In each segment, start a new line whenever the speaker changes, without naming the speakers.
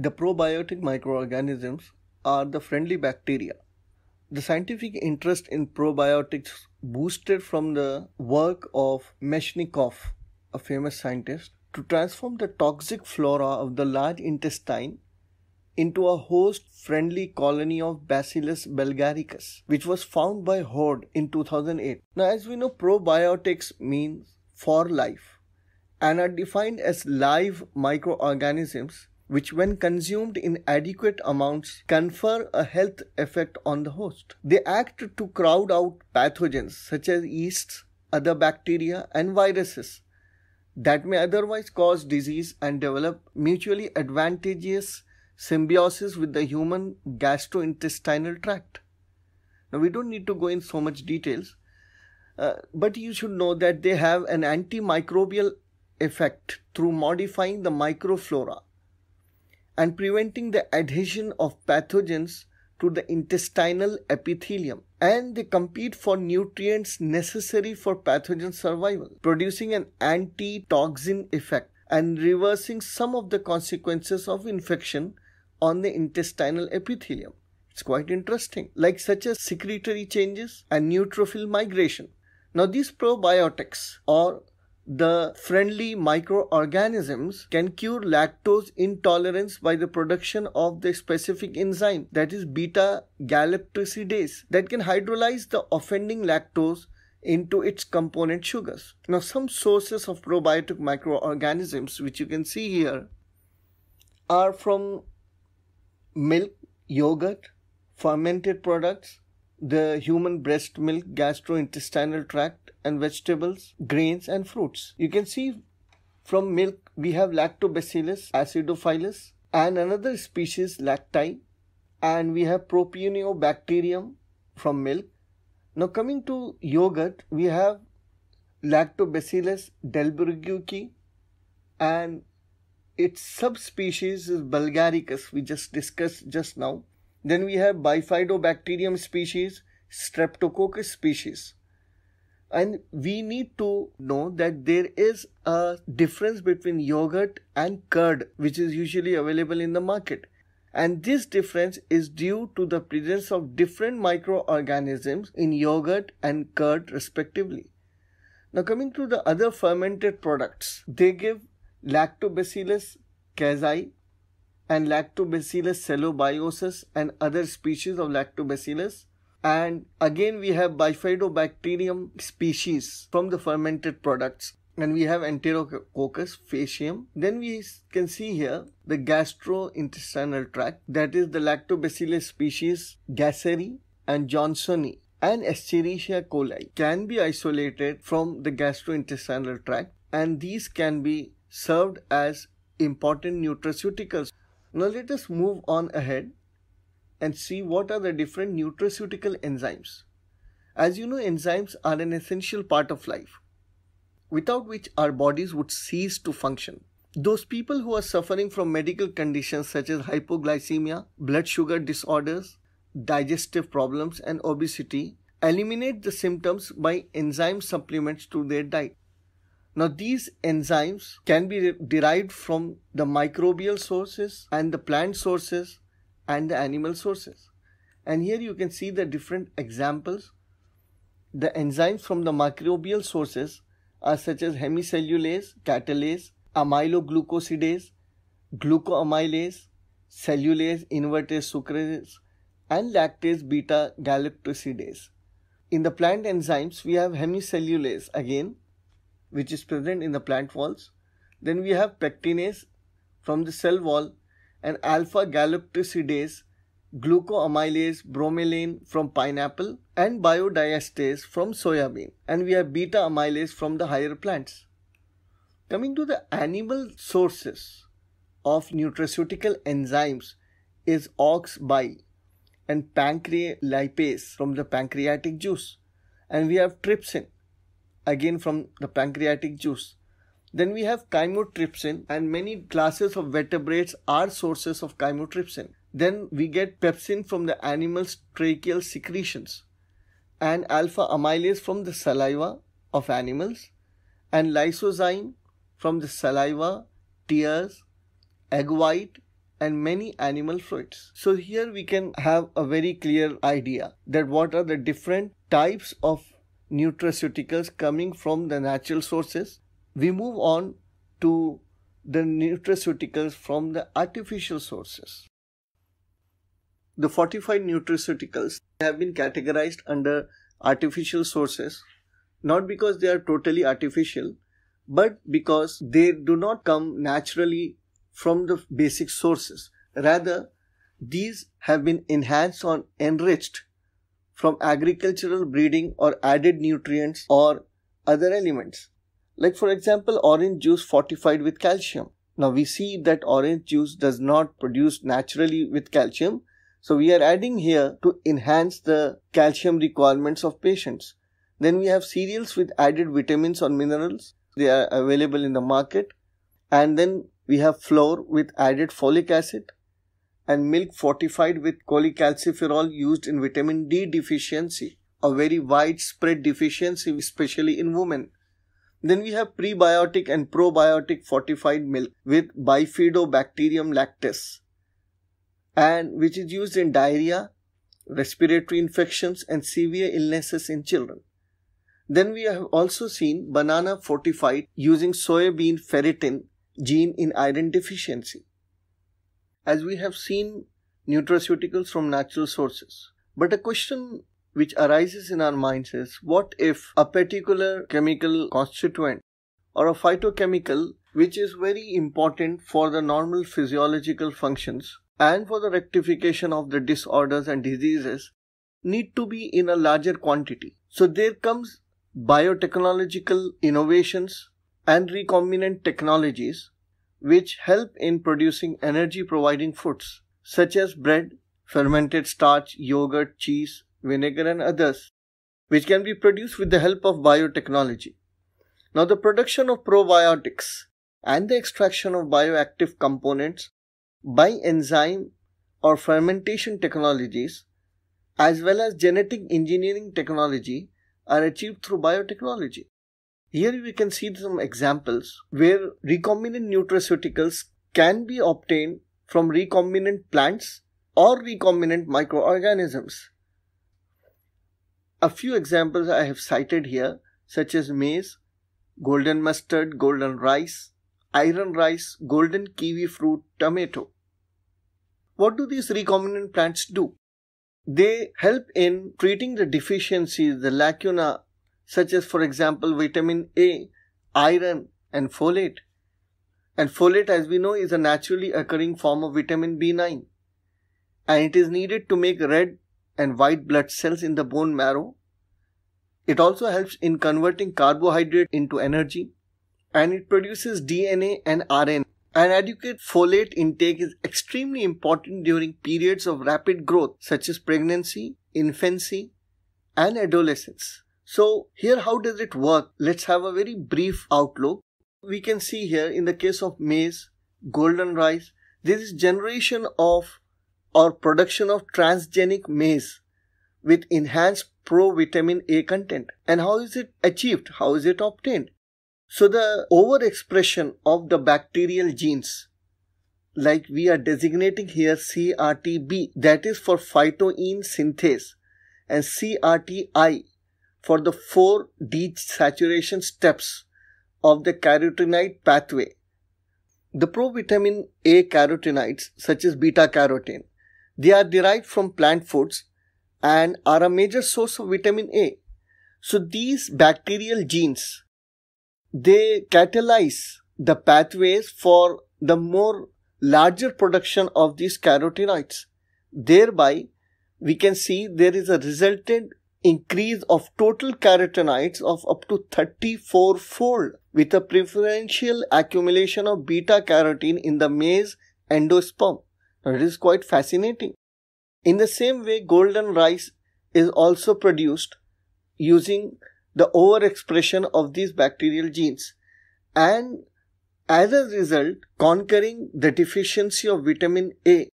The probiotic microorganisms are the friendly bacteria. The scientific interest in probiotics boosted from the work of Metchnikoff, a famous scientist, to transform the toxic flora of the large intestine into a host friendly colony of Bacillus bulgaricus, which was found by Hoard in 2008. Now, as we know, probiotics means for life and are defined as live microorganisms which, when consumed in adequate amounts, confer a health effect on the host. They act to crowd out pathogens such as yeasts, other bacteria, and viruses that may otherwise cause disease and develop mutually advantageous symbiosis with the human gastrointestinal tract. Now, we don't need to go in so much details, uh, but you should know that they have an antimicrobial effect through modifying the microflora and preventing the adhesion of pathogens to the intestinal epithelium and they compete for nutrients necessary for pathogen survival, producing an anti-toxin effect and reversing some of the consequences of infection on the intestinal epithelium. It's quite interesting, like such as secretory changes and neutrophil migration. Now, these probiotics or the friendly microorganisms can cure lactose intolerance by the production of the specific enzyme that is beta galactosidase that can hydrolyze the offending lactose into its component sugars. Now some sources of probiotic microorganisms which you can see here are from milk, yogurt, fermented products, the human breast milk gastrointestinal tract and vegetables, grains, and fruits. You can see from milk we have Lactobacillus acidophilus and another species lacti, and we have Propionibacterium from milk. Now, coming to yogurt, we have Lactobacillus delbrueckii and its subspecies is Bulgaricus, we just discussed just now. Then we have Bifidobacterium species, Streptococcus species. And we need to know that there is a difference between yogurt and curd which is usually available in the market. And this difference is due to the presence of different microorganisms in yogurt and curd respectively. Now coming to the other fermented products they give lactobacillus casei and lactobacillus cellobiosus and other species of lactobacillus. And again we have bifidobacterium species from the fermented products. And we have enterococcus faecium then we can see here the gastrointestinal tract that is the lactobacillus species gasseri and johnsonii and escherichia coli can be isolated from the gastrointestinal tract. And these can be served as important nutraceuticals now let us move on ahead and see what are the different nutraceutical enzymes. As you know, enzymes are an essential part of life, without which our bodies would cease to function. Those people who are suffering from medical conditions such as hypoglycemia, blood sugar disorders, digestive problems, and obesity eliminate the symptoms by enzyme supplements to their diet. Now, these enzymes can be derived from the microbial sources and the plant sources and the animal sources. And here you can see the different examples. The enzymes from the microbial sources are such as hemicellulase, catalase, amyloglucosidase, glucoamylase, cellulase, invertase sucrase, and lactase beta galactosidase. In the plant enzymes, we have hemicellulase again, which is present in the plant walls. Then we have pectinase from the cell wall and alpha galactosidase, glucoamylase, bromelain from pineapple, and biodiestase from soybean. And we have beta amylase from the higher plants. Coming to the animal sources of nutraceutical enzymes is ox bile and pancreolipase from the pancreatic juice. And we have trypsin again from the pancreatic juice. Then we have chymotrypsin and many classes of vertebrates are sources of chymotrypsin. Then we get pepsin from the animal's tracheal secretions and alpha amylase from the saliva of animals and lysozyme from the saliva, tears, egg white and many animal fluids. So here we can have a very clear idea that what are the different types of nutraceuticals coming from the natural sources. We move on to the nutraceuticals from the artificial sources. The fortified nutraceuticals have been categorized under artificial sources not because they are totally artificial but because they do not come naturally from the basic sources. Rather, these have been enhanced or enriched from agricultural breeding or added nutrients or other elements. Like for example, orange juice fortified with calcium. Now we see that orange juice does not produce naturally with calcium. So we are adding here to enhance the calcium requirements of patients. Then we have cereals with added vitamins or minerals. They are available in the market. And then we have flour with added folic acid and milk fortified with cholecalciferol used in vitamin D deficiency, a very widespread deficiency, especially in women. Then we have prebiotic and probiotic fortified milk with bifidobacterium lactis and which is used in diarrhea, respiratory infections and severe illnesses in children. Then we have also seen banana fortified using soybean ferritin gene in iron deficiency. As we have seen nutraceuticals from natural sources. But a question which arises in our minds is what if a particular chemical constituent or a phytochemical which is very important for the normal physiological functions and for the rectification of the disorders and diseases need to be in a larger quantity. So there comes biotechnological innovations and recombinant technologies which help in producing energy providing foods such as bread, fermented starch, yogurt, cheese, vinegar, and others, which can be produced with the help of biotechnology. Now, the production of probiotics and the extraction of bioactive components by enzyme or fermentation technologies, as well as genetic engineering technology, are achieved through biotechnology. Here we can see some examples where recombinant nutraceuticals can be obtained from recombinant plants or recombinant microorganisms. A few examples I have cited here, such as maize, golden mustard, golden rice, iron rice, golden kiwi fruit, tomato. What do these recombinant plants do? They help in treating the deficiencies, the lacuna, such as, for example, vitamin A, iron, and folate. And folate, as we know, is a naturally occurring form of vitamin B9. And it is needed to make red and white blood cells in the bone marrow. It also helps in converting carbohydrate into energy. And it produces DNA and RNA. An adequate folate intake is extremely important during periods of rapid growth such as pregnancy, infancy, and adolescence. So here how does it work? Let's have a very brief outlook. We can see here in the case of maize, golden rice, this is generation of or production of transgenic maize with enhanced provitamin A content. And how is it achieved? How is it obtained? So the overexpression of the bacterial genes, like we are designating here CRTB, that is for phytoene synthase, and CRTI for the four desaturation steps of the carotenoid pathway. The provitamin A carotenoids, such as beta carotene, they are derived from plant foods and are a major source of vitamin A. So these bacterial genes they catalyze the pathways for the more larger production of these carotenoids. Thereby, we can see there is a resultant increase of total carotenoids of up to 34 fold with a preferential accumulation of beta carotene in the maize endosperm. Now, it is quite fascinating. In the same way, golden rice is also produced using the overexpression of these bacterial genes and as a result conquering the deficiency of vitamin A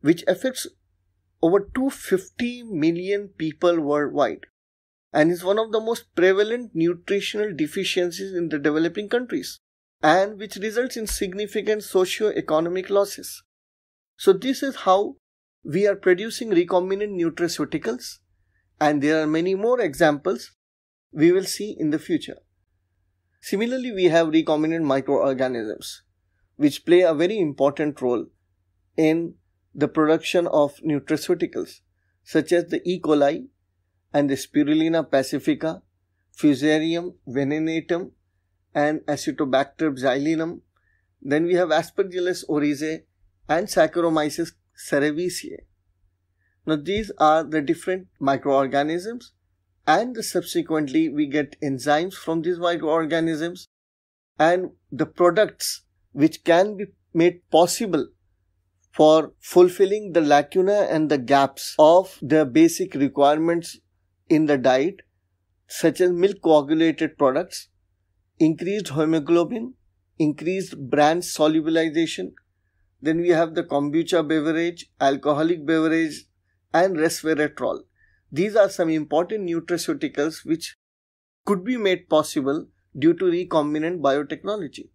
which affects over 250 million people worldwide and is one of the most prevalent nutritional deficiencies in the developing countries and which results in significant socio-economic losses. So, this is how we are producing recombinant nutraceuticals, and there are many more examples we will see in the future. Similarly, we have recombinant microorganisms, which play a very important role in the production of nutraceuticals, such as the E. coli and the Spirulina pacifica, Fusarium venenatum, and Acetobacter xylinum. Then we have Aspergillus oryzae and Saccharomyces cerevisiae. Now, these are the different microorganisms and subsequently we get enzymes from these microorganisms and the products which can be made possible for fulfilling the lacuna and the gaps of the basic requirements in the diet such as milk coagulated products increased hemoglobin increased bran solubilization then we have the kombucha beverage alcoholic beverage and resveratrol these are some important nutraceuticals which could be made possible due to recombinant biotechnology.